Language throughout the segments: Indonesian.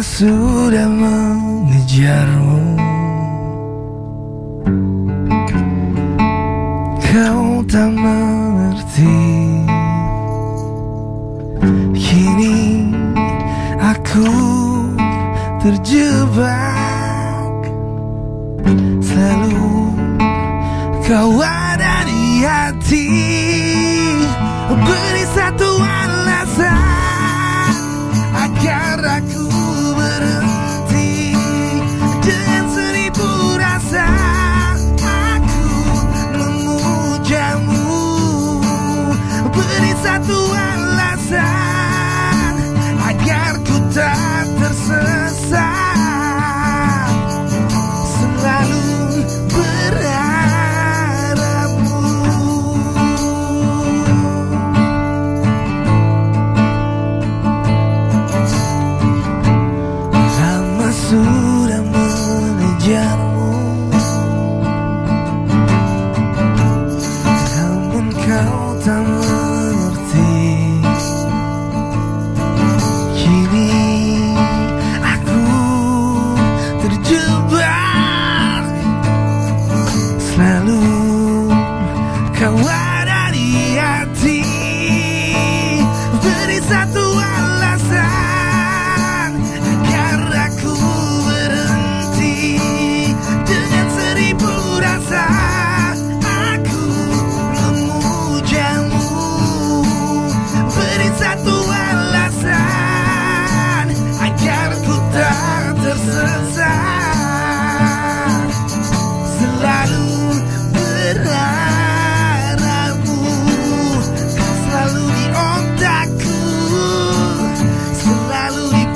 Sudah mengejarmu. Kau tak mengerti. Kini aku terjebak. Selalu kau ada di hati.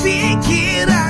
thinking